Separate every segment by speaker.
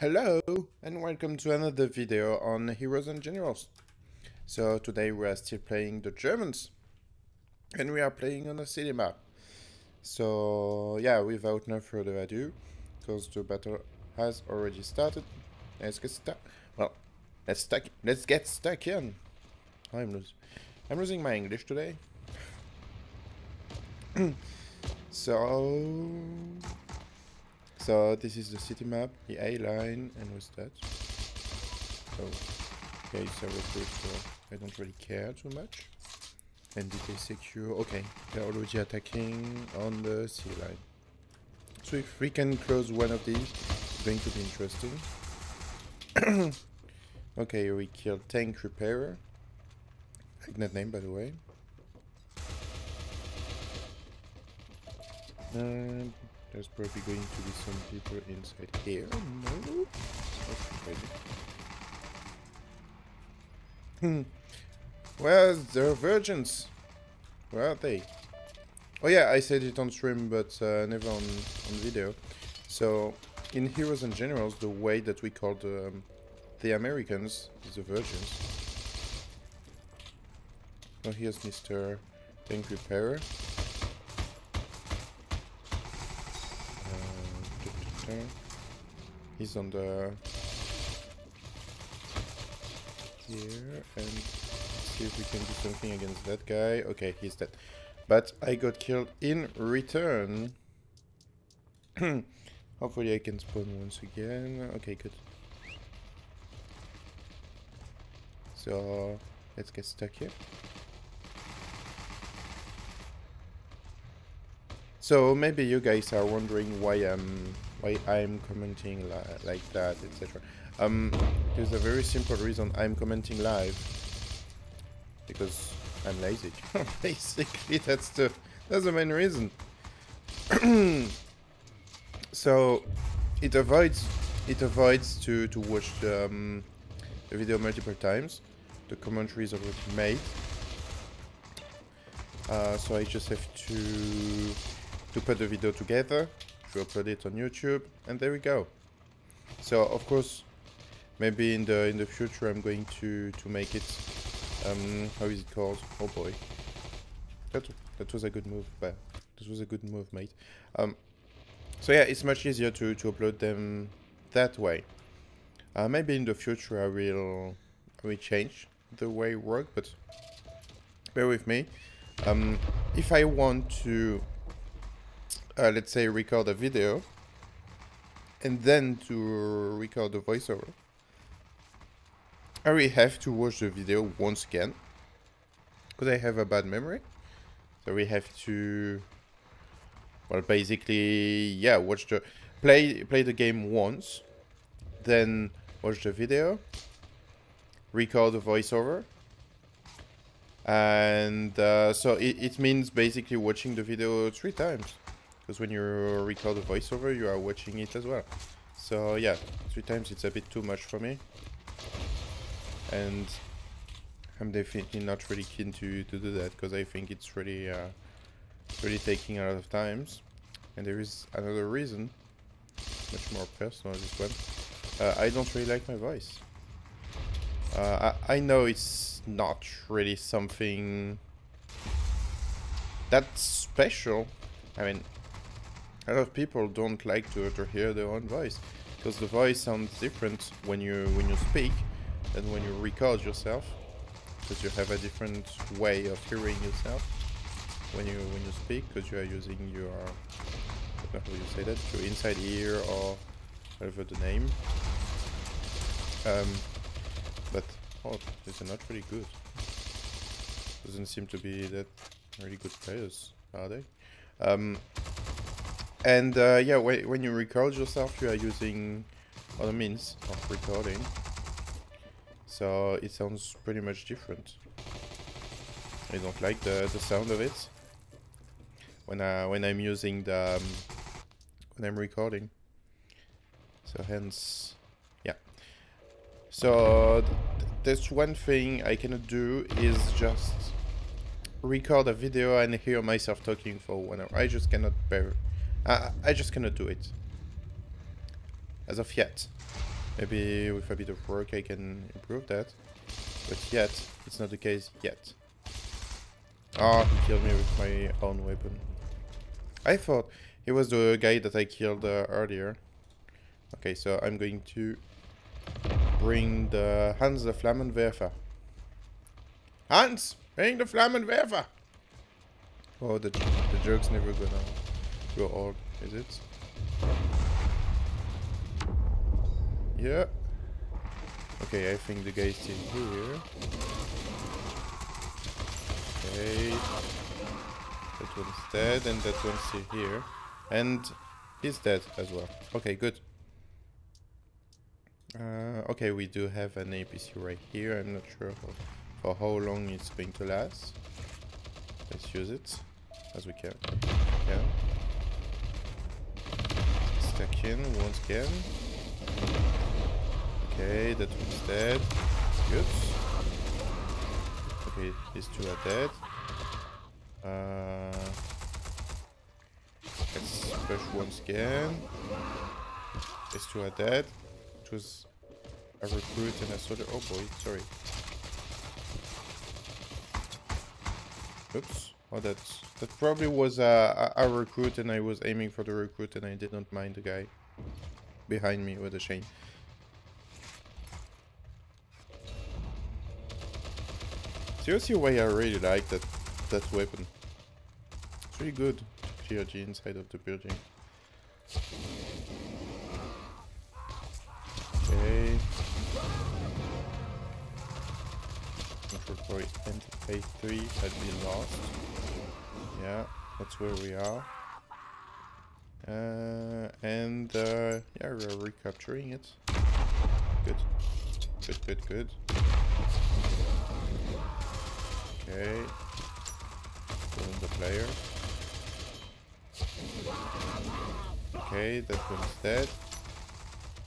Speaker 1: Hello and welcome to another video on Heroes and Generals. So today we are still playing the Germans and we are playing on a city map. So yeah, without no further ado, because the battle has already started, let's get stuck. Well, let's stuck. Let's get stuck in. I'm losing. I'm losing my English today. so so this is the city map, the A line, and what's that? So, okay, so recruit, so I don't really care too much. And did they secure? Okay, they're already attacking on the C line. So if we can close one of these, it's going to be interesting. okay, we killed tank repairer. Like that name, by the way. And there's probably going to be some people inside here. No? Hmm. Where's the virgins? Where are they? Oh yeah, I said it on stream, but uh, never on, on video. So, in Heroes and Generals, the way that we call the, um, the Americans is the virgins. Oh, here's Mr. Tank Repairer. Okay. He's on the here and see if we can do something against that guy. Okay, he's dead. But I got killed in return. Hopefully I can spawn once again. Okay, good. So let's get stuck here. So maybe you guys are wondering why I'm why I'm commenting li like that, etc. Um, there's a very simple reason I'm commenting live because I'm lazy. Basically, that's the that's the main reason. so it avoids it avoids to to watch the, um, the video multiple times. The commentary is already made. Uh, so I just have to to put the video together to upload it on YouTube, and there we go. So of course, maybe in the in the future I'm going to to make it. Um, how is it called? Oh boy, that that was a good move, but this was a good move, mate. Um, so yeah, it's much easier to to upload them that way. Uh, maybe in the future I will I will change the way it work, but bear with me. Um, if I want to uh, let's say, record a video and then to record the voiceover, I will have to watch the video once again because I have a bad memory. So we have to, well, basically, yeah, watch the play play the game once, then watch the video, record the voiceover, and uh, so it, it means basically watching the video three times because when you record a voiceover you are watching it as well. So yeah three times it's a bit too much for me. And I'm definitely not really keen to, to do that because I think it's really uh, really taking a lot of times. And there is another reason much more personal this one. Uh, I don't really like my voice. Uh, I, I know it's not really something that's special. I mean a lot of people don't like to, to hear their own voice because the voice sounds different when you when you speak than when you record yourself because you have a different way of hearing yourself when you when you speak because you are using your I don't know how you say that your inside ear or whatever the name. Um, but oh these are not really good. Doesn't seem to be that really good players are they? Um, and uh, yeah, when you record yourself, you are using other means of recording. So it sounds pretty much different. I don't like the, the sound of it when I when I'm using the um, when I'm recording. So hence, yeah. So th there's one thing I cannot do is just record a video and hear myself talking for one hour. I just cannot bear I, I just cannot do it. As of yet. Maybe with a bit of work I can improve that. But yet, it's not the case yet. Ah, oh, he killed me with my own weapon. I thought he was the guy that I killed uh, earlier. Okay, so I'm going to bring the Hans the Flammenwerfer. Hans, bring the Flammenwerfer! Oh, the, the joke's never gonna go old, is it? Yeah. Okay, I think the guy's still here. Okay. That one's dead and that one's still here. And he's dead as well. Okay, good. Uh, okay, we do have an APC right here. I'm not sure for, for how long it's going to last. Let's use it as we can. Yeah. In once again. Okay, that one's dead. Good. Okay, these two are dead. Uh, let's push once again. These two are dead. It was a recruit and a soldier. Oh boy, sorry. Oops. Oh, that's that probably was a, a, a recruit, and I was aiming for the recruit, and I did not mind the guy behind me with a chain. Seriously, why I really like that that weapon. It's really good. GRG inside of the building. Point A3 had been lost. Yeah, that's where we are. Uh, and uh, yeah, we're recapturing it. Good. Good, good, good. Okay. Killing the player. Okay, that one's dead.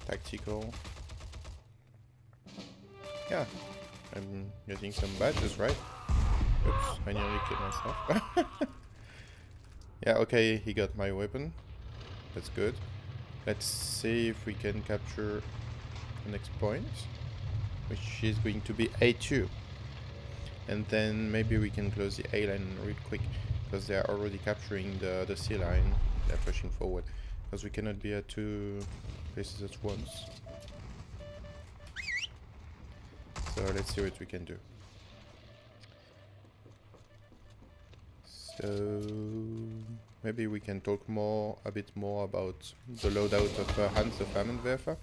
Speaker 1: Tactical. Yeah. I'm getting some badges, right? Oops, I nearly killed myself. yeah, okay, he got my weapon. That's good. Let's see if we can capture the next point, which is going to be A2 and then maybe we can close the A line real quick because they are already capturing the, the C line they're pushing forward because we cannot be at two places at once so let's see what we can do so maybe we can talk more a bit more about the loadout of uh, Hans the Flammenwerfer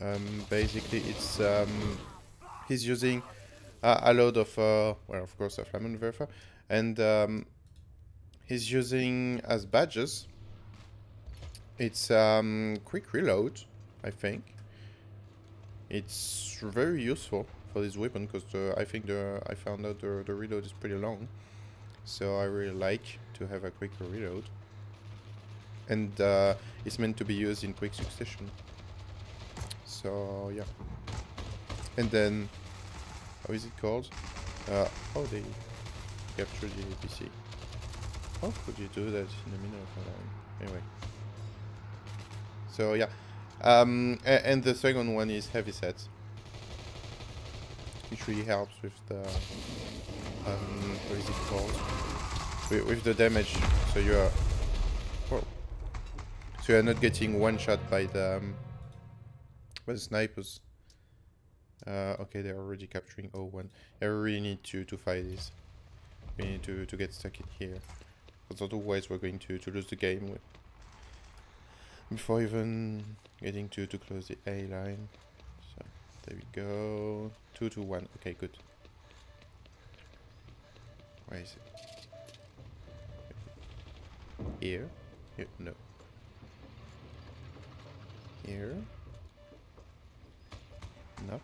Speaker 1: um, basically it's um, he's using uh, a load of, uh, well, of course, a Flammenwerfer. And um, he's using as badges. It's um, quick reload, I think. It's very useful for this weapon because I think the I found out the, the reload is pretty long. So I really like to have a quicker reload. And uh, it's meant to be used in quick succession. So yeah. And then how is it called? Uh, oh, they captured the APC. How could you do that in the middle of a line? Anyway. So yeah. Um, and the second one is heavy sets. Which really helps with the... Um? With, with the damage. So you are... So you are not getting one shot by the... Um, by the snipers. Uh, okay, they're already capturing O1. I really need to, to fight this. We need to, to get stuck in here. Because otherwise we're going to, to lose the game before even getting to, to close the A line. So, there we go. 2 to 1. Okay, good. Where is it? Here? Here? No. Here? No.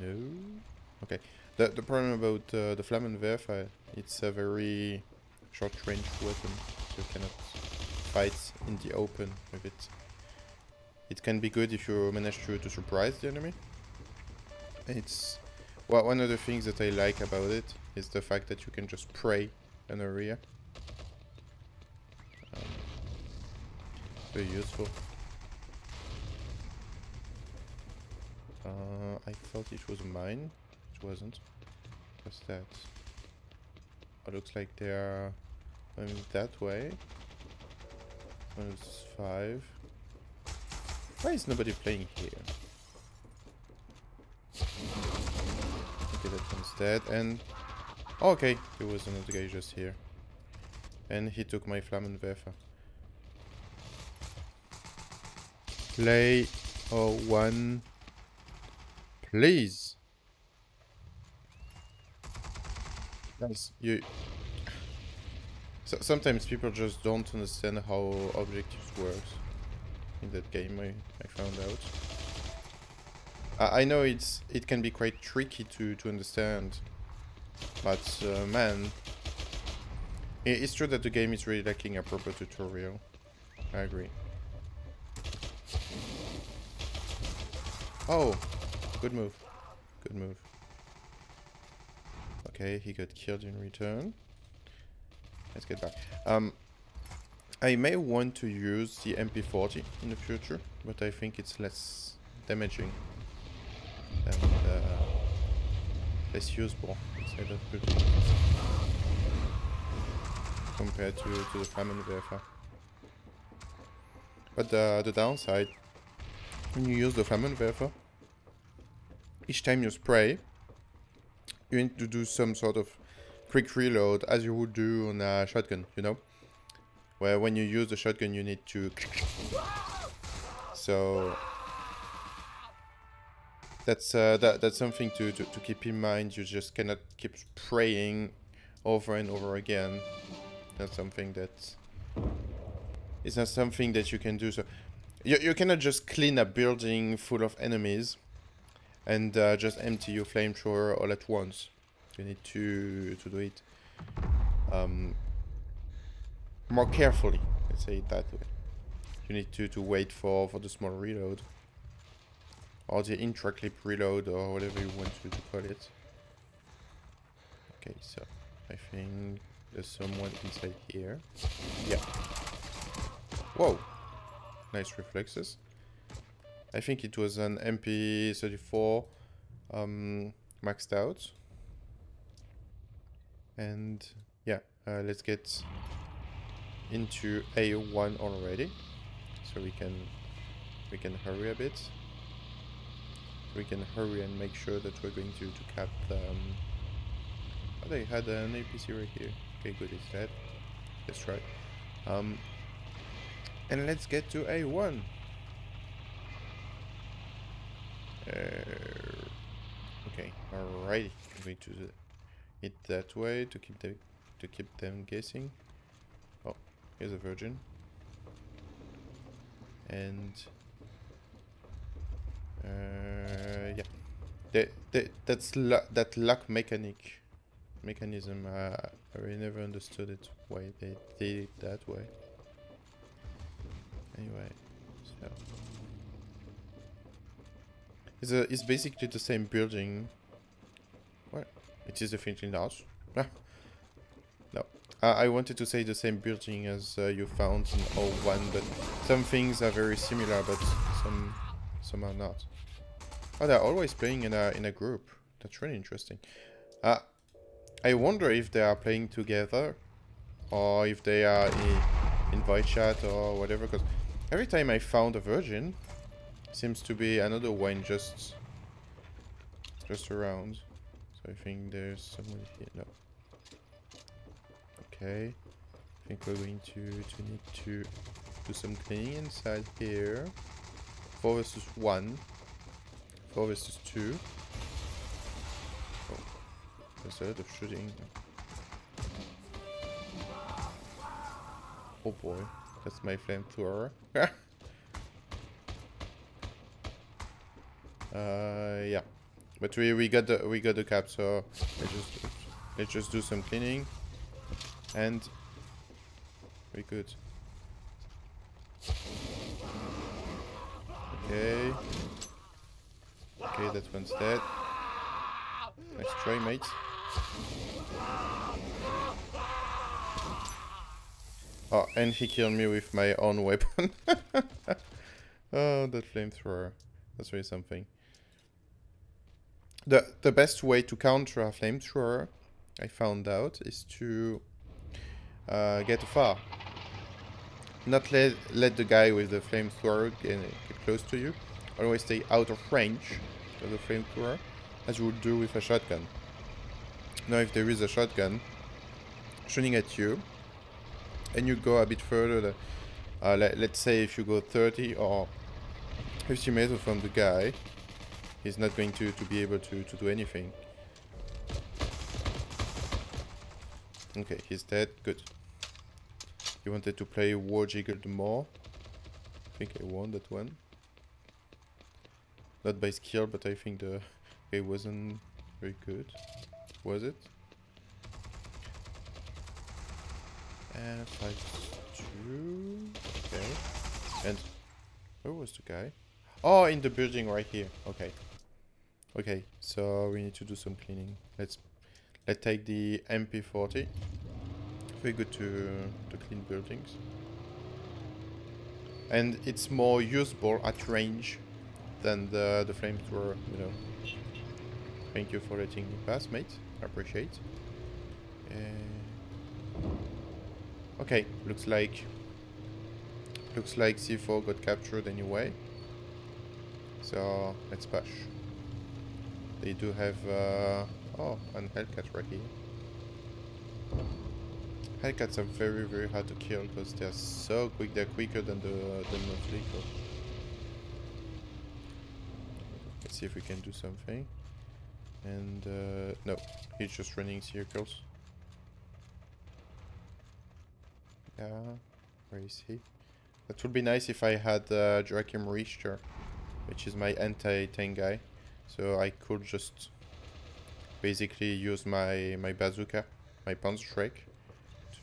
Speaker 1: No. Okay. The the problem about uh, the Flammenwerfer, it's a very short range weapon. So you cannot fight in the open with it. It can be good if you manage to, to surprise the enemy. It's well, one of the things that I like about it is the fact that you can just spray an area. Um, very useful. Uh, I thought it was mine. It wasn't. What's that? It looks like they are going that way. Minus five. Why is nobody playing here? Okay, that one's dead. And oh, okay, there was another guy just here, and he took my Flammenwerfer. Play oh one, please. Guys, you. So sometimes people just don't understand how objectives works in that game. I, I found out. I, I know it's it can be quite tricky to to understand, but uh, man, it, it's true that the game is really lacking a proper tutorial. I agree. Oh, good move. Good move. Okay, he got killed in return. Let's get back. Um, I may want to use the MP40 in the future, but I think it's less damaging and uh, less usable inside of building compared to, to the Flammenwerfer. But uh, the downside, when you use the Flammenwerfer, each time you spray, you need to do some sort of quick reload as you would do on a shotgun, you know? Where when you use the shotgun you need to... So... That's uh, that, that's something to, to, to keep in mind. You just cannot keep spraying over and over again. That's something that... It's not something that you can do. So you, you cannot just clean a building full of enemies and uh, just empty your flamethrower all at once. You need to to do it um, more carefully. Let's say it that way. You need to to wait for for the small reload or the intra-clip reload or whatever you want to, to call it. Okay, so I think there's someone inside here. Yeah. Whoa. Nice reflexes. I think it was an MP34 um, maxed out. And yeah, uh, let's get into A1 already. So we can we can hurry a bit. We can hurry and make sure that we're going to, to cap um Oh they had an APC right here. Okay good it's dead. Let's try. Um and let's get to A1. Uh, okay, alrighty. I'm going to it that way to keep them to keep them guessing. Oh, here's a virgin. And uh, yeah, that that that's that luck mechanic mechanism. Uh, I really never understood it why they did it that way. Anyway, so. It's, a, it's basically the same building. It is definitely not. Ah. no. Uh, I wanted to say the same building as uh, you found in 01, but some things are very similar, but some some are not. Oh, they're always playing in a in a group. That's really interesting. Uh, I wonder if they are playing together, or if they are in, in voice chat or whatever. Because every time I found a virgin, Seems to be another one just just around. I think there's someone here. No. Okay. I think we're going to, to need to do some cleaning inside here. 4 versus 1. 4 versus 2. Oh. There's a lot of shooting. Oh boy. That's my flamethrower. Uh, yeah, but we we got the we got the cap, so let's just let's just do some cleaning, and we good. Okay. Okay, that one's dead. Nice try, mate. Oh, and he killed me with my own weapon. oh, that flamethrower. That's really something. The the best way to counter a flamethrower, I found out, is to uh, get far. Not let let the guy with the flamethrower get, get close to you. Always stay out of range of the flamethrower, as you would do with a shotgun. Now, if there is a shotgun shooting at you, and you go a bit further, uh, let, let's say if you go 30 or 50 meters from the guy, he's not going to, to be able to, to do anything. Okay, he's dead. Good. He wanted to play War Jiggle more. I think I won that one. Not by skill, but I think the guy wasn't very good. Was it? And five two. Okay. And where was the guy? Oh, in the building right here. Okay. Okay, so we need to do some cleaning. Let's let's take the MP40. Very good to to clean buildings. And it's more usable at range than the the flamethrower, you know. Thank you for letting me pass, mate. I appreciate. Uh, okay, looks like looks like C4 got captured anyway. So let's push. They do have uh, oh an Hellcat right here. Hellcats are very very hard to kill because they're so quick. They're quicker than the than most vehicle. Let's see if we can do something. And uh, no, he's just running circles. Yeah, where is he? That would be nice if I had uh, Joachim Richter which is my anti-tank guy. So I could just basically use my, my bazooka, my Panzerschreck,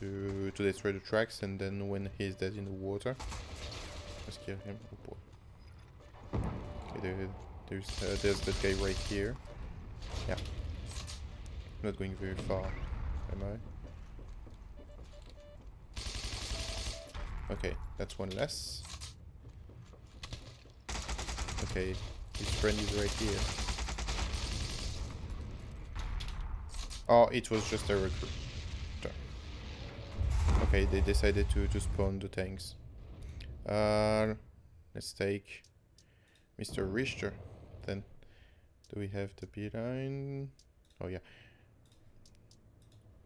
Speaker 1: to, to destroy the tracks and then when he's dead in the water, let's kill him. Oh boy. Okay, there, there's, uh, there's that guy right here. Yeah. Not going very far, am I? Okay, that's one less. Okay, his friend is right here. Oh, it was just a recruit. Okay, they decided to, to spawn the tanks. Uh, let's take Mr. Richter. Then, do we have the beeline? Oh yeah.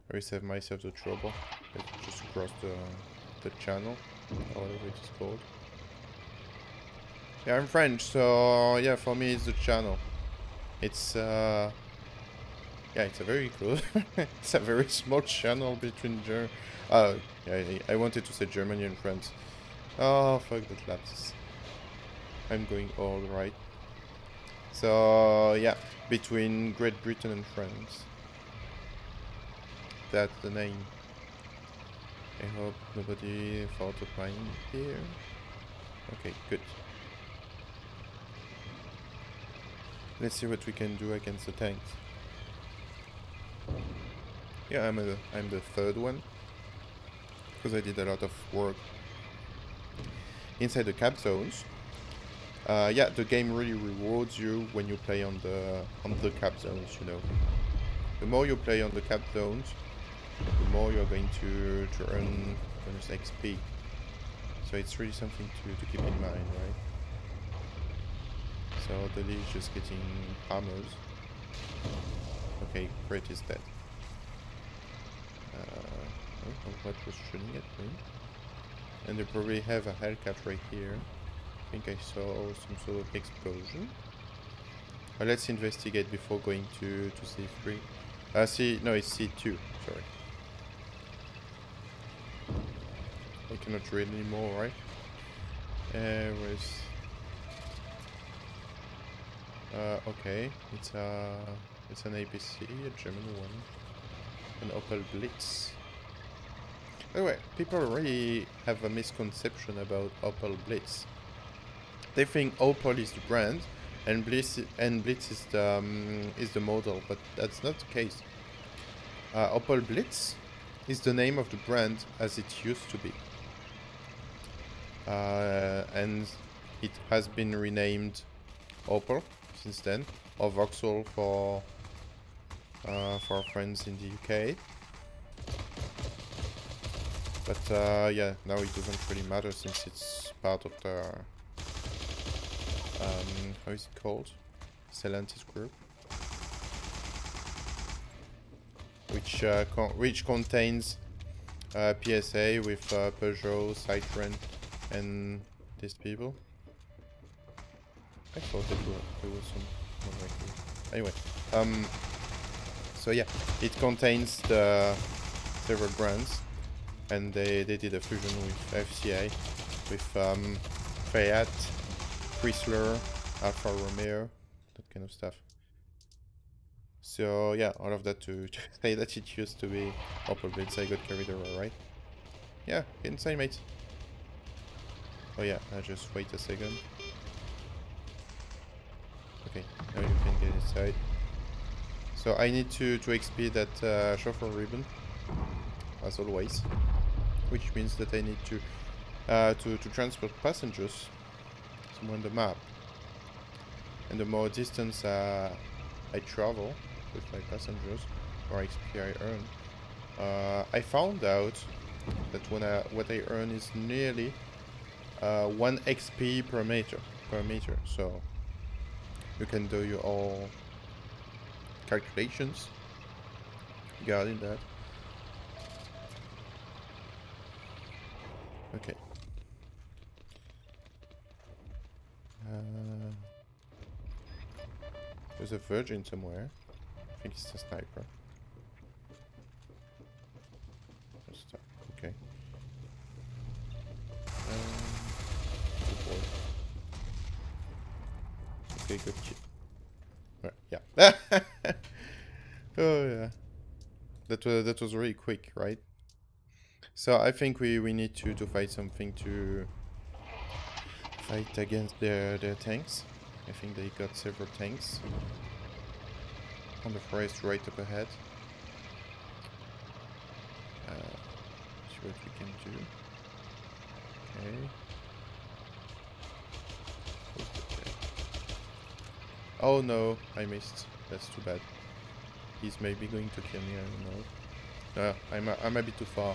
Speaker 1: I always have myself the trouble. Let's just cross the, the channel, whatever it is called. Yeah, I'm French, so yeah, for me it's the channel. It's uh, yeah, it's a very cool. it's a very small channel between Ger. Uh, yeah, I wanted to say Germany and France. Oh fuck that lapses. I'm going all right. So yeah, between Great Britain and France. That's the name. I hope nobody thought of mine here. Okay, good. Let's see what we can do against the tanks. Yeah, I'm, a, I'm the third one. Because I did a lot of work inside the cap zones. Uh, yeah, the game really rewards you when you play on the on the cap zones, you know. The more you play on the cap zones, the more you're going to, to earn bonus XP. So it's really something to, to keep in mind, right? So the is just getting hammers. Okay, Crate is dead. Uh, oh, what was shooting at me? And they probably have a Hellcat right here. I think I saw some sort of explosion. Uh, let's investigate before going to, to C3. Uh, C, no, it's C2, sorry. I cannot read anymore, right? Uh, where's uh, okay, it's a it's an APC, a German one, an Opel Blitz. By the way, people really have a misconception about Opel Blitz. They think Opel is the brand, and Blitz and Blitz is the um, is the model, but that's not the case. Uh, Opel Blitz is the name of the brand as it used to be, uh, and it has been renamed Opel since then. or Vauxhall for uh, for our friends in the UK. But uh, yeah, now it doesn't really matter since it's part of the um, how is it called? Stellantis group, which uh, con which contains uh, PSA with uh, Peugeot, Citroën, and these people. I thought there, was some Anyway, um, so yeah, it contains the several brands, and they they did a fusion with FCA, with um, Fiat, Chrysler, Alfa Romeo, that kind of stuff. So yeah, all of that to, say that it used to be Opel Blitz. I got carried away, right? Yeah, insane, mate. Oh yeah, I just wait a second. Okay, now you can get inside. So I need to, to XP that uh, chauffeur ribbon, as always. Which means that I need to uh, to, to transport passengers somewhere on the map. And the more distance uh, I travel with my passengers, or XP I earn. Uh, I found out that when I, what I earn is nearly uh, 1 XP per meter. Per meter, so you can do your all calculations regarding that. Okay. Uh, there's a virgin somewhere. I think it's a sniper. Okay, good. Right, yeah. oh yeah. That was that was really quick, right? So I think we we need to to fight something to fight against their their tanks. I think they got several tanks on the forest right up ahead. Uh, see what we can do. Okay. Oh no, I missed. That's too bad. He's maybe going to kill me, I don't know. Uh, I'm, a, I'm a bit too far.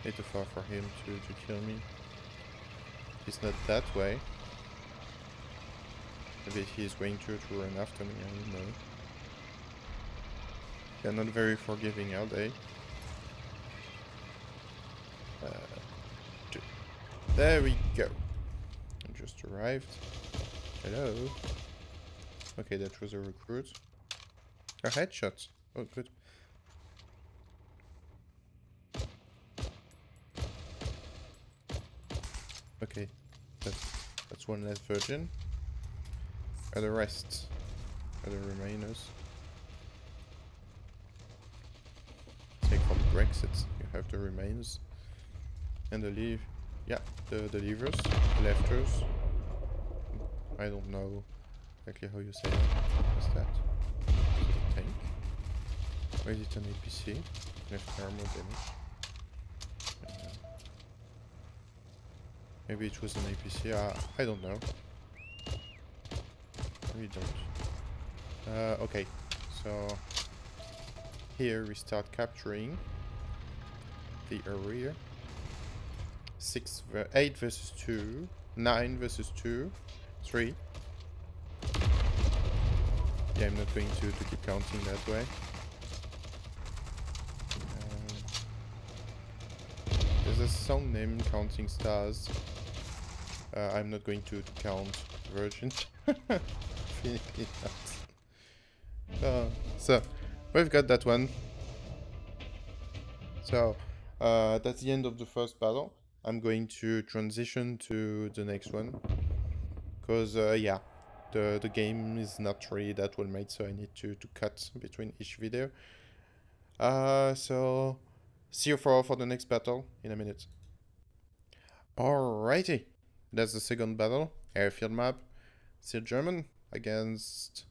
Speaker 1: A bit too far for him to, to kill me. He's not that way. Maybe he's going to, to run after me, I don't know. They're not very forgiving, are they? Uh, there we go. I just arrived. Hello. Okay, that was a recruit. A headshot. Oh, good. Okay, that's, that's one less virgin. Are the rest? Are the remainers? Take from Brexit. You have the remains. And the leave. Yeah, the, the levers, the lefters. I don't know exactly how you say that. What's that? Is it a tank? Or is it an APC? Damage. Maybe it was an APC. Uh, I don't know. We don't. Uh, okay, so here we start capturing the area. Six, eight versus two, nine versus two. Three. Yeah, I'm not going to, to keep counting that way. Um, there's a song named Counting Stars. Uh, I'm not going to, count Virgin. Uh, so, we've got that one. So, uh, that's the end of the first battle. I'm going to transition to the next one because uh, yeah the the game is not really that well made so I need to to cut between each video. Uh so see you for for the next battle in a minute. Alrighty that's the second battle airfield map still German against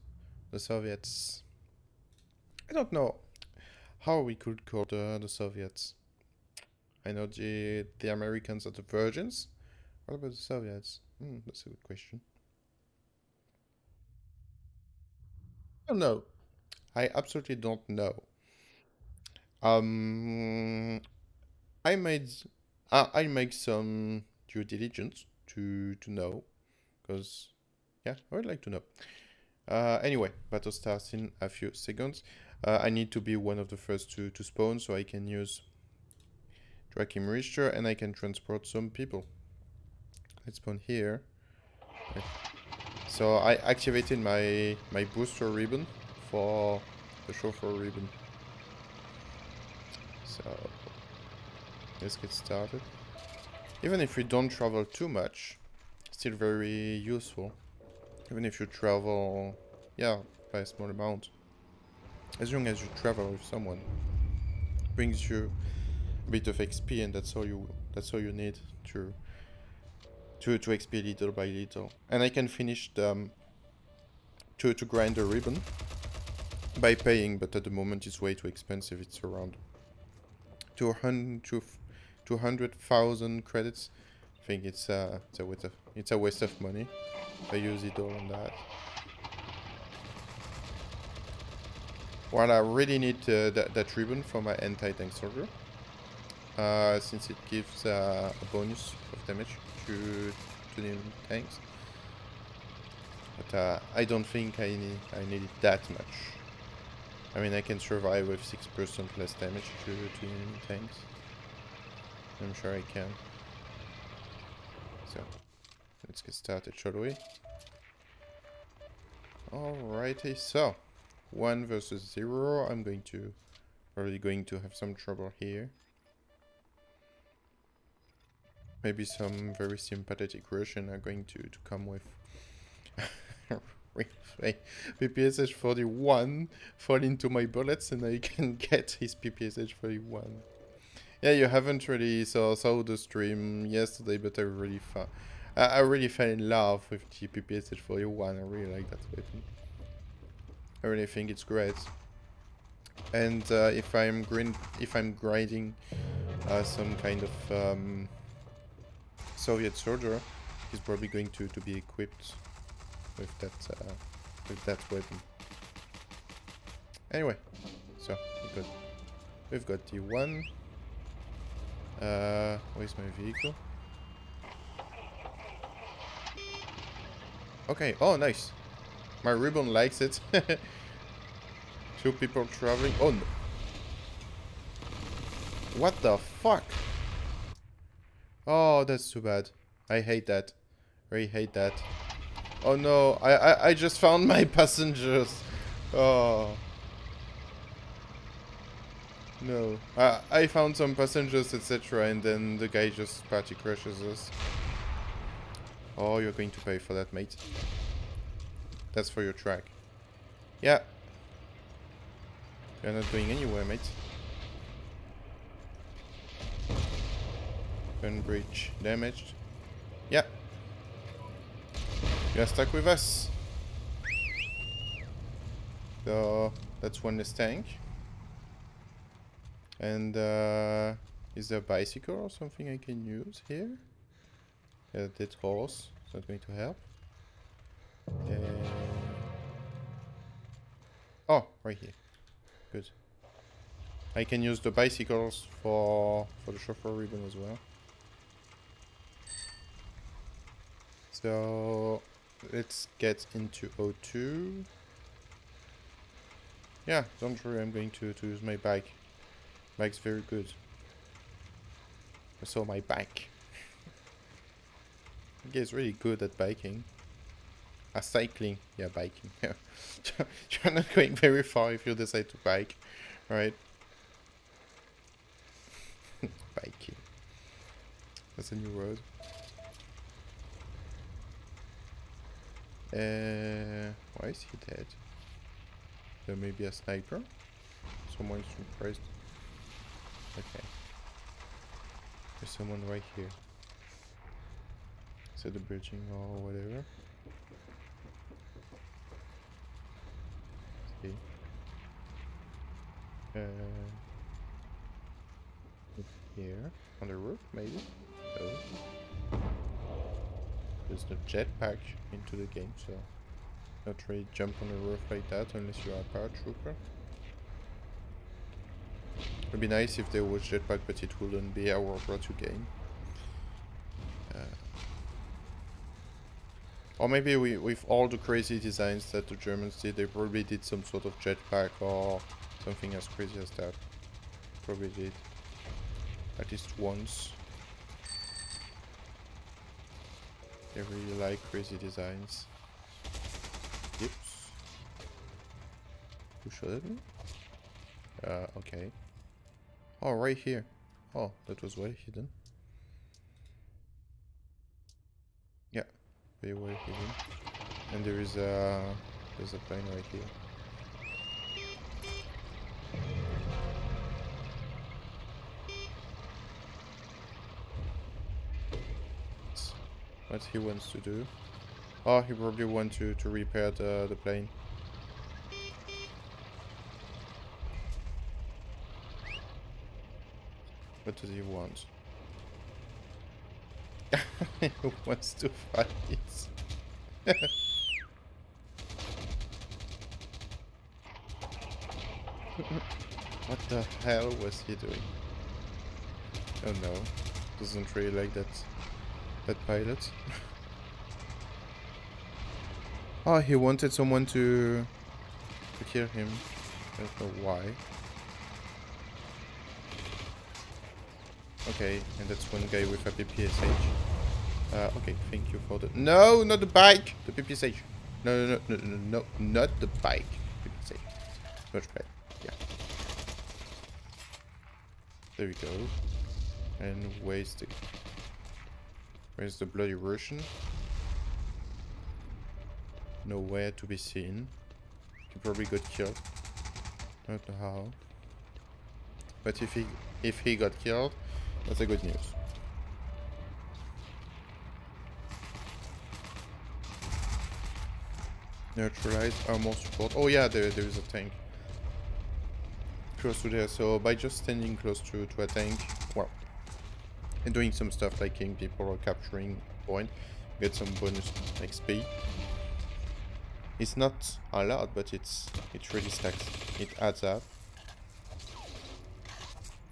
Speaker 1: the Soviets. I don't know how we could call the, the Soviets. I know the the Americans are the virgins. What about the Soviets? Hmm, that's a good question. Don't know. I absolutely don't know. Um, I made uh, I make some due diligence to to know, because yeah, I would like to know. Uh, anyway, battle starts in a few seconds. Uh, I need to be one of the first to to spawn, so I can use Joachim Richter and I can transport some people. Let's spawn here. So I activated my my booster ribbon for the chauffeur ribbon. So let's get started. Even if we don't travel too much, still very useful. Even if you travel, yeah, by a small amount. As long as you travel with someone, brings you a bit of XP, and that's all you that's all you need to to to XP little by little. And I can finish the um, to to grind the ribbon by paying, but at the moment it's way too expensive. It's around 200 200,000 credits. I think it's uh it's a waste of it's a waste of money. I use it all on that. Well, I really need uh, that, that ribbon for my anti-tank soldier. Uh, since it gives uh, a bonus of damage to, to tanks. But uh, I don't think I need, I need it that much. I mean, I can survive with 6% less damage to, to tanks. I'm sure I can. So, let's get started, shall we? Alrighty, so, 1 versus 0, I'm going to, probably going to have some trouble here. Maybe some very sympathetic Russian are going to, to come with PPSH 41 fall into my bullets and I can get his PPSH 41. Yeah, you haven't really saw, saw the stream yesterday, but I really I, I really fell in love with the PPSH 41. I really like that weapon. I really think it's great. And uh, if I'm grind if I'm grinding uh, some kind of um, Soviet soldier, he's probably going to, to be equipped with that uh, with that weapon. Anyway, so we've got we've got the one. Uh, where's my vehicle? Okay. Oh, nice. My ribbon likes it. Two people traveling. Oh no. What the fuck? Oh, that's too bad. I hate that. I hate that. Oh no, I, I, I just found my passengers. Oh. No. I, I found some passengers, etc. And then the guy just party crashes us. Oh, you're going to pay for that, mate. That's for your track. Yeah. You're not going anywhere, mate. Gun breech damaged. Yeah. You're stuck with us. So that's one less tank. And uh, is there a bicycle or something I can use here? Yeah, dead horse. It's not going to help. Uh, oh, right here. Good. I can use the bicycles for for the chauffeur ribbon as well. So let's get into O2. Yeah, don't worry, I'm going to, to use my bike. Bike's very good. I saw my bike. Guy's really good at biking. Uh, cycling. Yeah, biking. Yeah. You're not going very far if you decide to bike. Right? biking. That's a new road. Uh, why is he dead? There may be a sniper. Someone's surprised. Okay. There's someone right here. Is it the bridging or whatever? see. Uh, here on the roof, maybe. Oh. There's no jetpack into the game, so Not really jump on the roof like that unless you are a paratrooper. It'd be nice if there was jetpack, but it wouldn't be our War II game. Uh, or maybe we, with all the crazy designs that the Germans did, they probably did some sort of jetpack or something as crazy as that. Probably did. At least once. They really like crazy designs. Oops. Who shot at me? Uh, okay. Oh, right here. Oh, that was well hidden. Yeah, very well hidden. And there is a there's a plane right here. What he wants to do? Oh, he probably wants to to repair the the plane. What does he want? he wants to fight. what the hell was he doing? Oh no. Doesn't really like that that pilot. oh, he wanted someone to to kill him. I don't know why. Okay, and that's one guy with a PPSH. Uh, okay, thank you for the... No, not the bike! The PPSH. No, no, no, no, no, no, not the bike. PPSH. Much better. Yeah. There we go. And where's the... Where's the bloody Russian? Nowhere to be seen. He probably got killed. Don't know how. But if he if he got killed, that's a good news. Neutralize armor support. Oh yeah, there, there is a tank. Close to there, so by just standing close to, to a tank, and doing some stuff like killing people or capturing point, get some bonus XP. It's not a lot, but it's it really stacks. It adds up.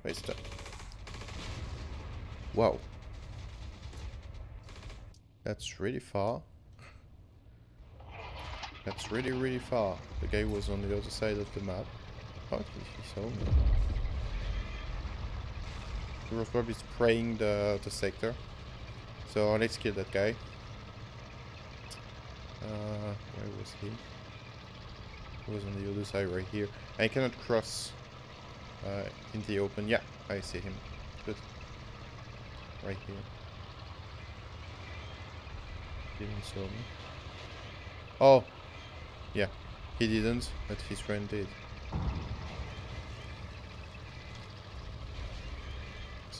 Speaker 1: Wait, stop. Wow. That's really far. That's really, really far. The guy was on the other side of the map. Oh, he, saw me. He was probably spraying the, the sector. So let's kill that guy. Uh, where was he? He was on the other side right here. I cannot cross uh, in the open. Yeah, I see him. Good right here. Didn't saw me. Oh! Yeah, he didn't, but his friend did.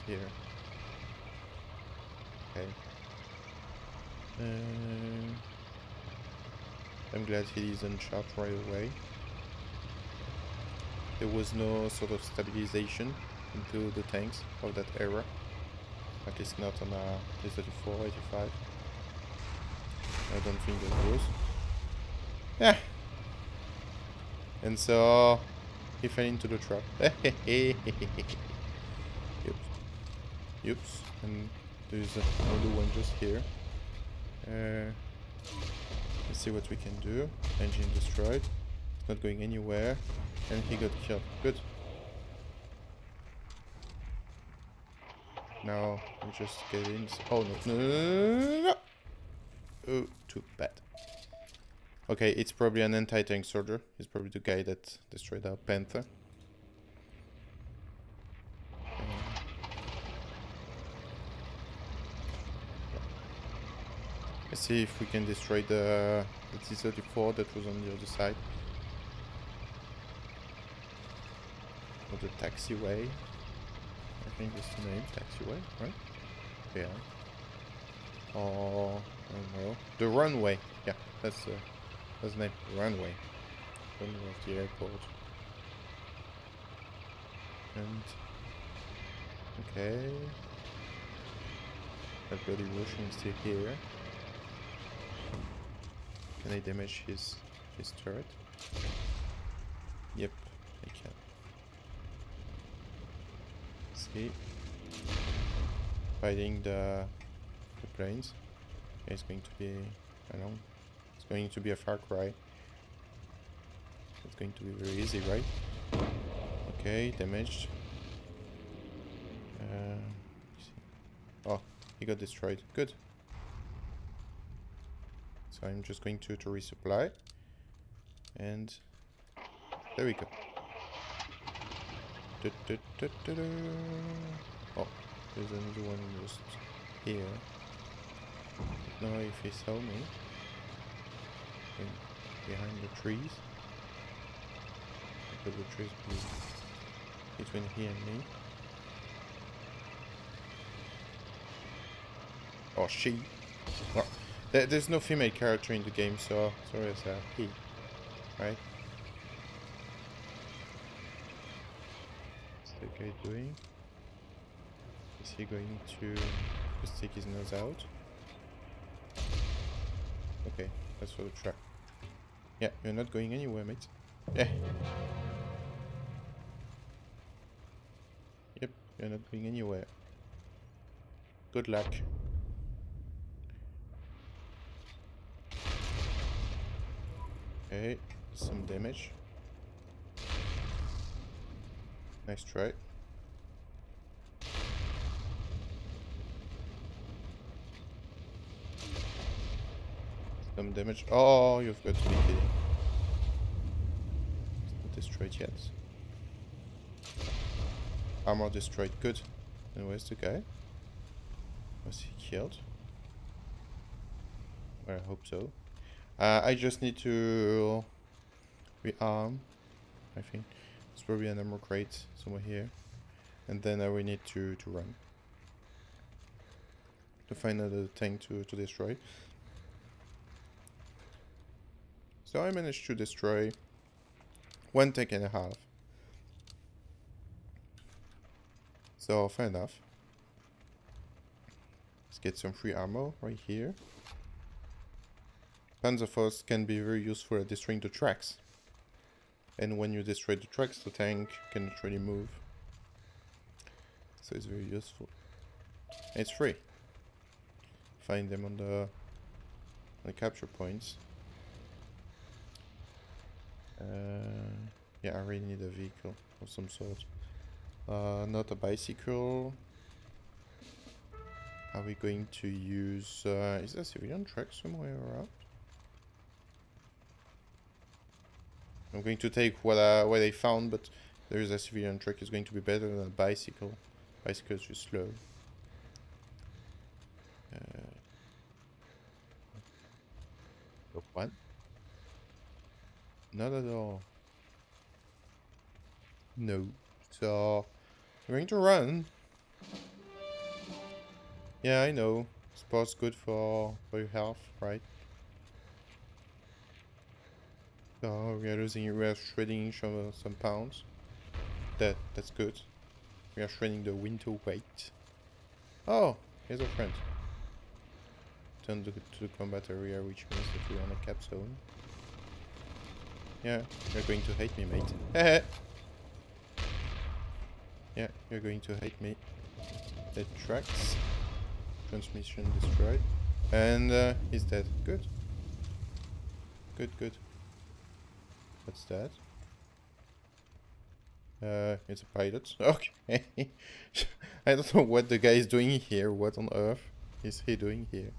Speaker 1: Here. Okay. Uh, I'm glad he isn't shot right away. There was no sort of stabilization into the tanks of that era. At least not on a T-34, 85. I don't think it was. Yeah. And so he fell into the trap. Oops. And there's another one just here. Uh, let's see what we can do. Engine destroyed. It's not going anywhere. And he got killed. Good. Now we just get in. Oh. No, no, no, no, Oh, too bad. Okay, it's probably an anti-tank soldier. He's probably the guy that destroyed our Panther. Let's see if we can destroy the, the T-34 that was on the other side. Or the taxiway. I think it's the name, taxiway, right? Yeah. Oh, I don't know. The runway. Yeah, that's uh, that's the name. Runway. Runway of the airport. And okay. That bloody Russian is still here. Can I damage his his turret? Yep, I can. See, fighting the the planes. It's going to be, I don't know, it's going to be a far cry. It's going to be very easy, right? Okay, damaged. Uh, oh, he got destroyed. Good. So I'm just going to, to resupply. And there we go. Du -du -du oh, there's another one just here. Now if he saw me behind the trees, could the trees be between he and me? Or she? Well, there, there's no female character in the game, so sorry, it's a he, right? What's the guy doing? Is he going to just stick his nose out? Okay, that's for the trap. Yeah, you're not going anywhere, mate. Yeah. Yep, you're not going anywhere. Good luck. Okay, some damage. Nice try. Some damage. Oh, you've got to be kidding. It's not destroyed yet. Armor destroyed. Good. And where's the guy? Was he killed? Well, I hope so. Uh, I just need to rearm, I think. There's probably an armor crate somewhere here. And then I will need to, to run. To find another tank to, to destroy. So I managed to destroy one tank and a half. So fair enough. Let's get some free ammo right here. Panzerfaust can be very useful at destroying the tracks. And when you destroy the tracks, the tank cannot really move. So it's very useful. And it's free. Find them on the, on the capture points. Uh, yeah, I really need a vehicle of some sort. Uh, not a bicycle. Are we going to use... Uh, is there a civilian track somewhere around? I'm going to take what I, what I found, but there is a civilian truck is going to be better than a bicycle. Bicycle is too slow. Uh, what? Not at all. No. So, I'm going to run. Yeah, I know. Sport's good for, for your health, right? So we are losing, we are shredding some, some pounds. That That's good. We are shredding the winter weight. Oh, here's a friend. Turn to, to the combat area, which means that we're on a cap zone. Yeah, you're going to hate me, mate. yeah, you're going to hate me. Dead tracks. Transmission destroyed. And uh, he's dead. Good. Good, good. What's that? Uh, it's a pilot. Okay. I don't know what the guy is doing here. What on earth is he doing here?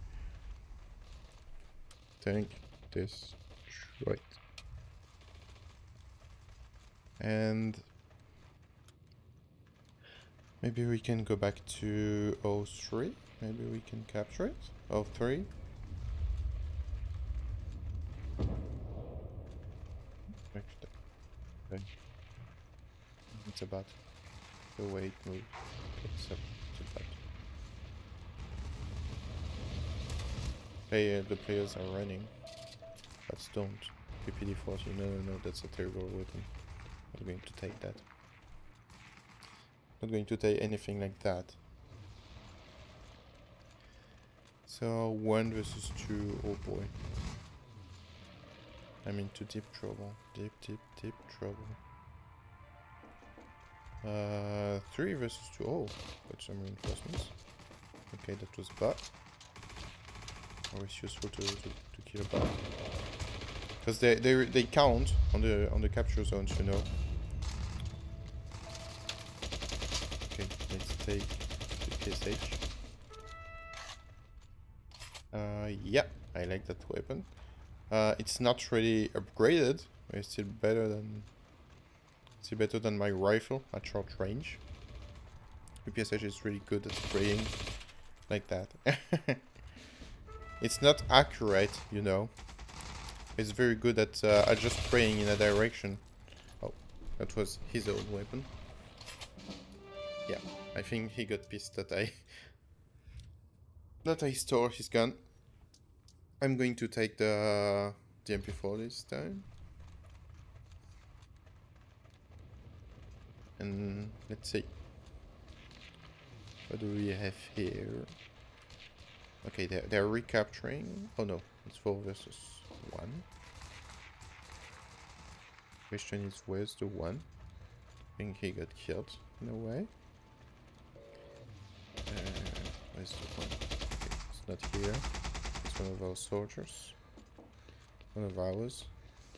Speaker 1: Tank this right. And maybe we can go back to 03. Maybe we can capture it. 03. Okay. It's about the way it moves. It's a, it's a bad. Hey, uh, the players are running. But don't. PPD 40. No, no, no, that's a terrible weapon. Not going to take that. Not going to take anything like that. So, 1 versus 2. Oh boy. I'm into deep trouble. Deep, deep, deep trouble. Uh, three versus two. Oh, got some reinforcements. Okay, that was bad. Always useful to, to, to kill a bot. Because they, they they count on the on the capture zones, you know. Okay, let's take the PSH. Uh, yeah, I like that weapon. Uh, it's not really upgraded, but it's still better than still better than my rifle at short range. The PSH is really good at spraying like that. it's not accurate, you know. It's very good at, uh, just spraying in a direction. Oh, that was his old weapon. Yeah, I think he got pissed that I that I stole his gun. I'm going to take the, the MP4 this time. And let's see. What do we have here? Okay, they're, they're recapturing. Oh no, it's 4 versus 1. Question is, where's the 1? I think he got killed in a way. Uh, where's the 1? Okay, it's not here. It's one of our soldiers. One of ours.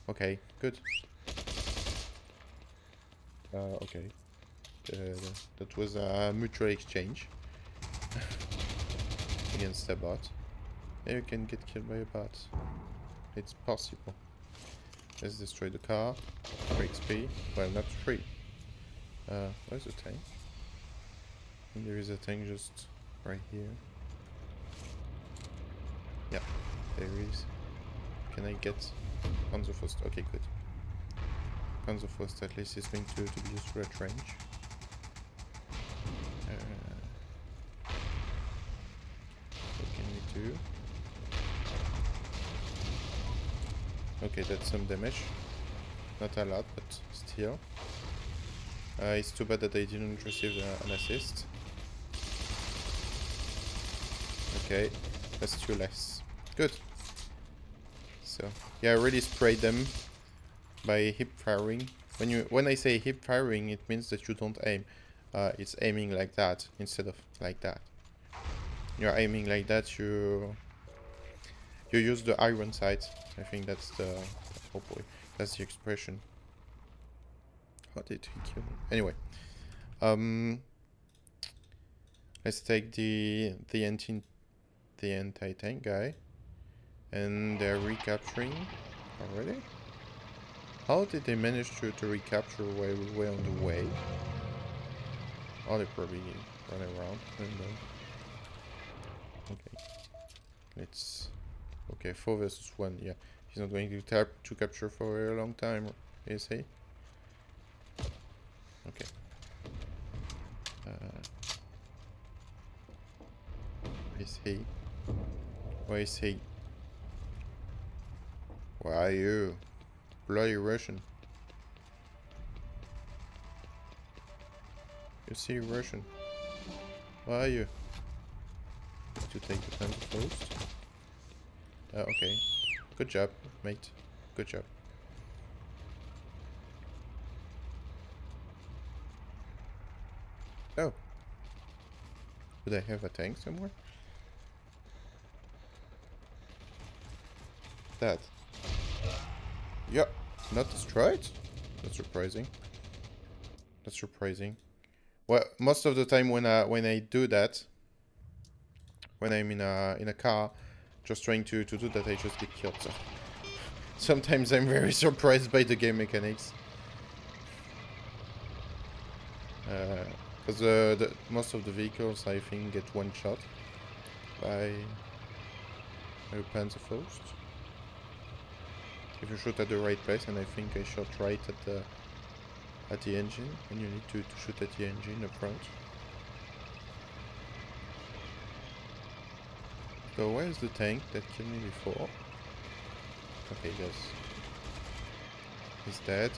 Speaker 1: Okay, good. Uh, okay. Uh, that was a mutual exchange. Against a bot. You can get killed by a bot. It's possible. Let's destroy the car. 3 XP. Well, not 3. Uh, where's the tank? There is a tank just right here. Yeah, there is. Can I get on the first? Okay, good. Panzerfaust at least is going to, to be useful at range. Uh, what can we do? Okay, that's some damage. Not a lot, but still. Uh, it's too bad that I didn't receive uh, an assist. Okay, that's two less. Good. So, yeah, I already sprayed them by hip firing. When you when I say hip firing, it means that you don't aim. Uh, it's aiming like that instead of like that. You're aiming like that. You you use the iron sight. I think that's the oh boy, that's the expression. How did he kill me? Anyway, um, let's take the the anti the anti tank guy, and they're recapturing already. How did they manage to, to recapture we were on the way? Oh, they probably run around. and then... Okay. Let's... Okay, 4 versus 1, yeah. He's not going to tap to capture for a long time, is he? Okay. Uh, is he? Where is he? Where are you? Bloody Russian. You see Russian. Where are you? To take the time first. Uh, okay. Good job, mate. Good job. Oh. Do they have a tank somewhere? That. Yep. Not destroyed? That's surprising. That's surprising. Well, most of the time when I when I do that, when I'm in a in a car, just trying to to do that, I just get killed. So sometimes I'm very surprised by the game mechanics. Because uh, the, most of the vehicles, I think, get one shot by, by Panzerfaust if you shoot at the right place and I think I shot right at the at the engine and you need to, to shoot at the engine up front. So where's the tank that killed me before? Okay, yes. He's dead.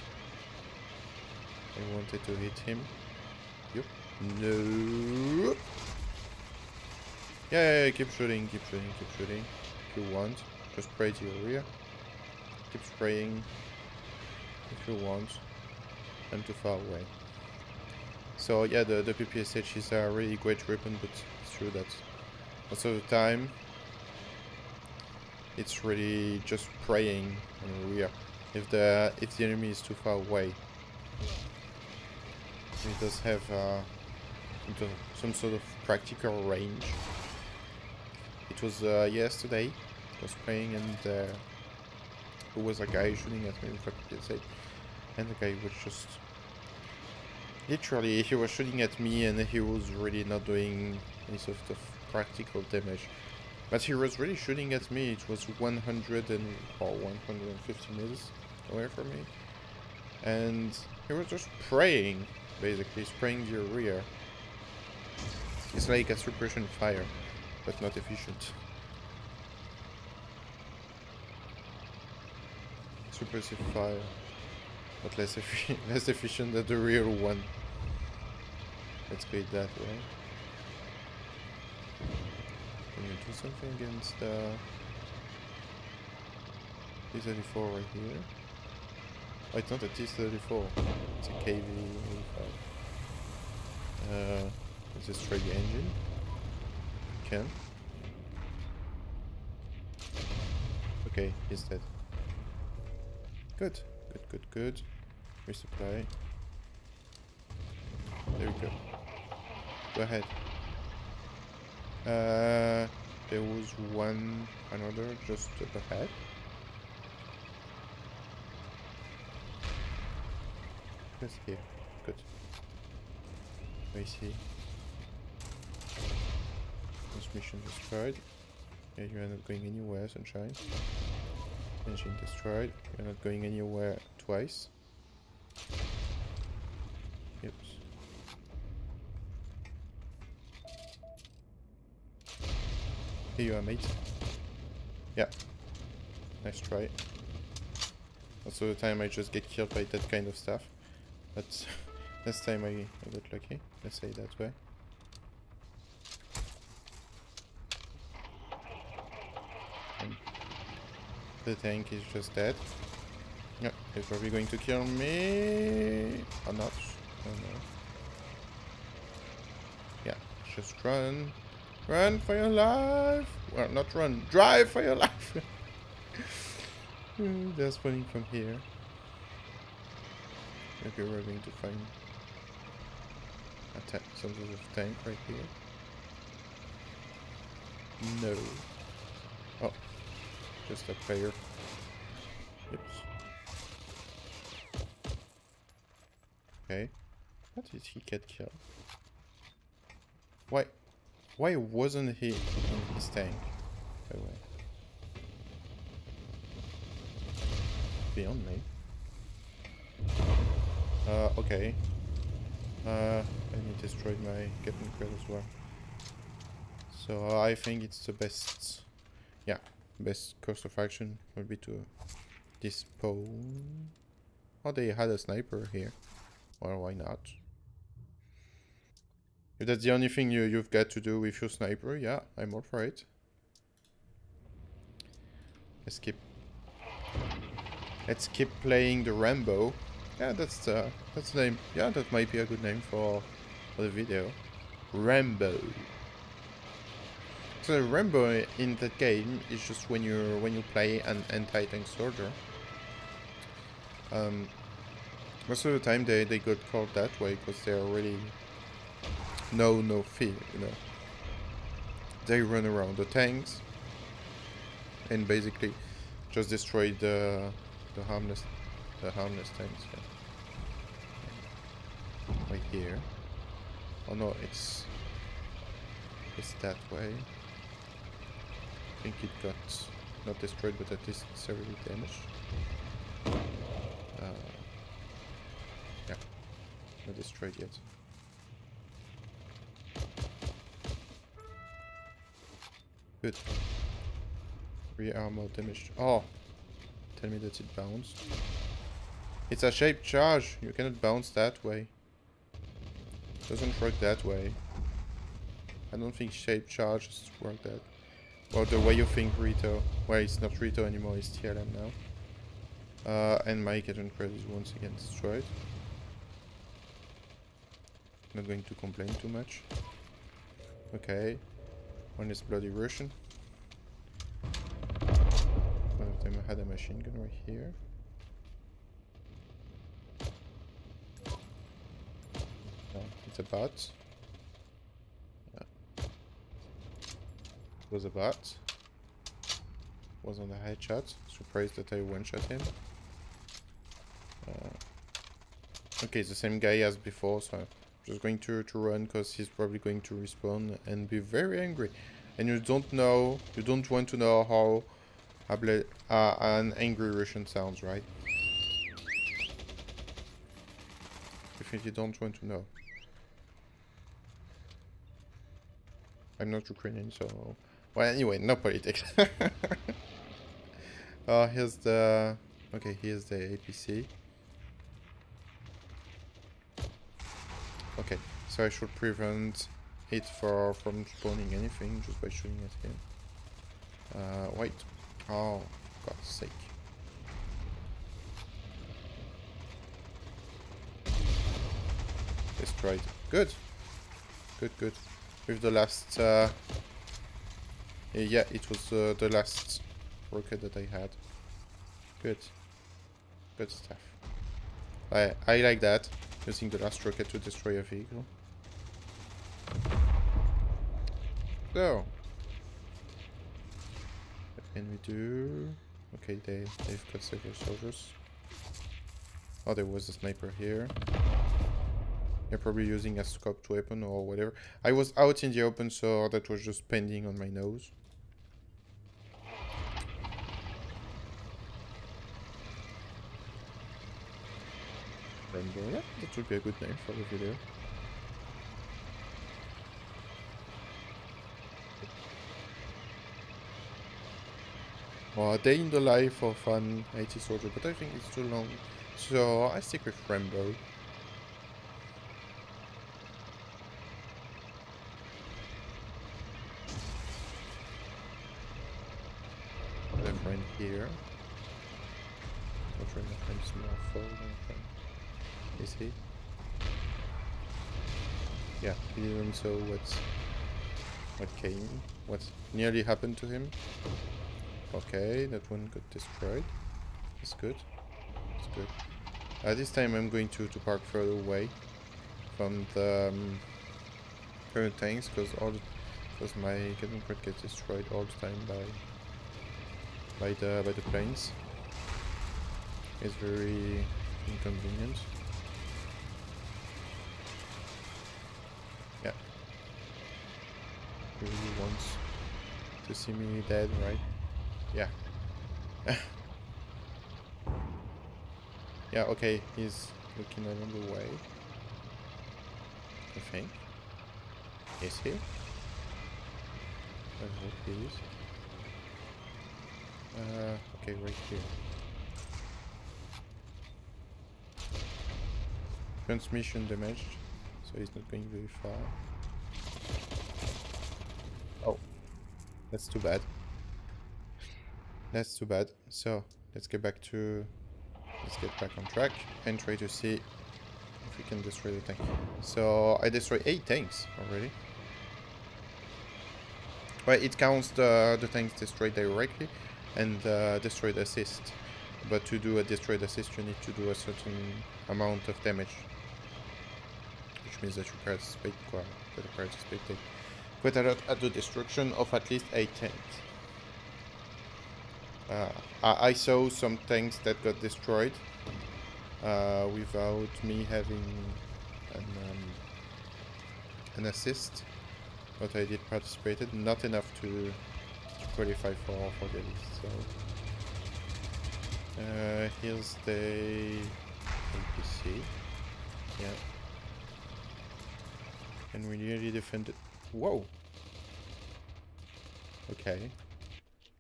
Speaker 1: I wanted to hit him. Yep. No. Yeah, yeah, yeah, keep shooting, keep shooting, keep shooting. If you want, just spray the area. Keep spraying if you want. I'm too far away. So yeah, the, the PPSH is a really great weapon, but it's true that most of the time it's really just praying on the rear. If the if the enemy is too far away, it does have uh, some, sort of practical range. It was uh, yesterday. I was playing and uh, there was a guy shooting at me with a PPSH, and the guy was just literally he was shooting at me and he was really not doing any sort of practical damage. But he was really shooting at me. It was 100 and or 150 meters away from me, and he was just praying, basically spraying the rear. It's like a suppression fire, but not efficient. Suppressive fire, but less, effi less efficient than the real one. Let's go it that way. Can you do something against uh, T-34 right here? Oh, it's not a T-34. It's a KV-85. Uh, let's destroy the engine. Can. Okay, he's dead. Good, good, good, good. Resupply. There we go. Go ahead. Uh, there was one another just up ahead. Just here. Good. I see. Transmission destroyed. Yeah, you are not going anywhere, sunshine. Engine destroyed. You're not going anywhere twice. Yep. Here you are, mate. Yeah. Nice try. Of the time I just get killed by that kind of stuff. But this time I, I got lucky. Let's say that way. And the tank is just dead. Yeah, he's probably going to kill me. Or not. Oh no. Yeah, just run. Run for your life! Well, not run. Drive for your life! They're spawning from here. Maybe we're going to find a tank, some sort of tank right here. No. Oh. Just a player. Oops. Okay. How did he get killed? Why? Why wasn't he in his tank? By the way. Beyond me. Uh, okay. Uh, I need destroy my Captain Crate as well. So I think it's the best, yeah, best course of action would be to dispose. Oh, they had a sniper here. Well, why not? If that's the only thing you, you've got to do with your sniper, yeah, I'm all for it. Let's keep... Let's keep playing the Rambo. Yeah, that's uh, that's the name. Yeah, that might be a good name for, for the video. Rambo. So Rambo in that game is just when you when you play an anti-tank soldier. Um, most of the time they, they got called that way because they're really no no fear, you know. They run around the tanks and basically just destroy the the harmless the harmless tanks. Yeah. Right here. Oh no, it's it's that way. I think it got not destroyed, but at least severely damaged. Uh, yeah, not destroyed yet. Good. Rear armor damaged. Oh! Tell me that it bounced. It's a shaped charge. You cannot bounce that way. Doesn't work that way. I don't think shape charges work that. Or the way you think Reto. Well, it's not Reto anymore, it's TLM now. Uh, and my Gathering Crowd is once again destroyed. Not going to complain too much. Okay. One is bloody Russian. One of them had a machine gun right here. It's a bot. Yeah. It was a bot. Was on the headshot. Surprised that I one-shot him. Uh, okay, the same guy as before, so I'm just going to, to run because he's probably going to respawn and be very angry. And you don't know, you don't want to know how uh, an angry Russian sounds, right? If you don't want to know. I'm not Ukrainian, so... Well, anyway, no politics. uh, here's the... Okay, here's the APC. Okay, so I should prevent it for from spawning anything just by shooting at him. Uh, wait. Oh, God's sake. Destroyed. Good. Good, good. With the last... Uh, yeah, it was uh, the last rocket that I had. Good. Good stuff. I, I like that using the last rocket to destroy a vehicle. So, what can we do? Okay, they, they've got several soldiers. Oh, there was a sniper here. They're probably using a scoped weapon or whatever. I was out in the open, so that was just pending on my nose. Rambo. Yeah, that would be a good name for the video. Well, a day in the life of an AT soldier, but I think it's too long. So I stick with Rambo. The friend here. Not friend, my friend's more full than friend. Is he? Yeah, he didn't saw what what came, what nearly happened to him. Okay, that one got destroyed. That's good. That's good. Uh, this time I'm going to, to park further away from the um, current tanks because all because my Gathering Crowd gets destroyed all the time by by the by the planes. It's very inconvenient. He really wants to see me dead, right? Yeah. yeah, okay, he's looking another way. I think. Is he? I hope he is. Uh, okay, right here. Transmission damaged, so he's not going very far. That's too bad. That's too bad. So, let's get back to... Let's get back on track and try to see if we can destroy the tank. So, I destroyed 8 tanks already. Well, it counts the, the tanks destroyed directly and uh, destroyed assist. But to do a destroyed assist, you need to do a certain amount of damage. Which means that you participate, quite, that you participate quite lot at the destruction of at least 8 tanks. Uh, I, I, saw some tanks that got destroyed uh, without me having an, um, an assist, but I did participate. Not enough to, to qualify for, for the list. So uh, here's the APC. Yeah. And we nearly defended Whoa. Okay.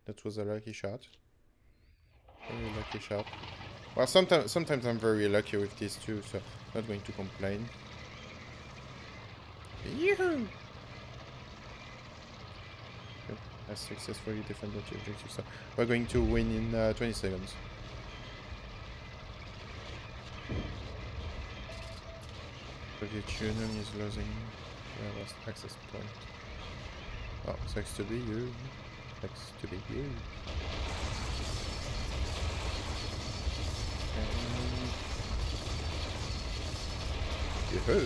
Speaker 1: That was a lucky shot. Very lucky shot. Well, sometimes sometimes I'm very lucky with these too, so not going to complain. Yoohoo! Yep, I successfully defended the objective, so we're going to win in uh, 20 seconds. Soviet Union is losing their last access point. Oh, thanks to the EU. Thanks to the EU. And...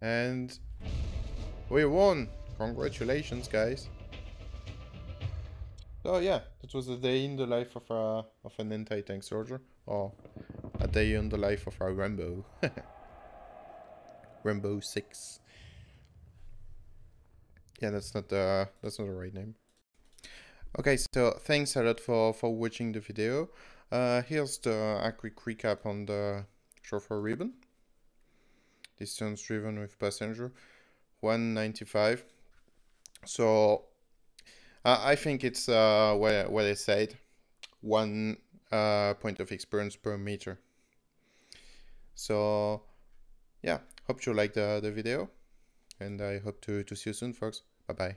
Speaker 1: And we won! Congratulations, guys. So yeah, that was a day in the life of a of an anti-tank soldier, or a day in the life of a Rambo. Rambo Six. Yeah, that's not the that's not the right name. Okay, so thanks a lot for for watching the video. Uh, here's the a quick recap on the chauffeur ribbon. Distance driven with passenger, 195. So uh, I think it's uh, what, what I said, one uh, point of experience per meter. So yeah, hope you liked the, the video and I hope to, to see you soon folks. Bye bye.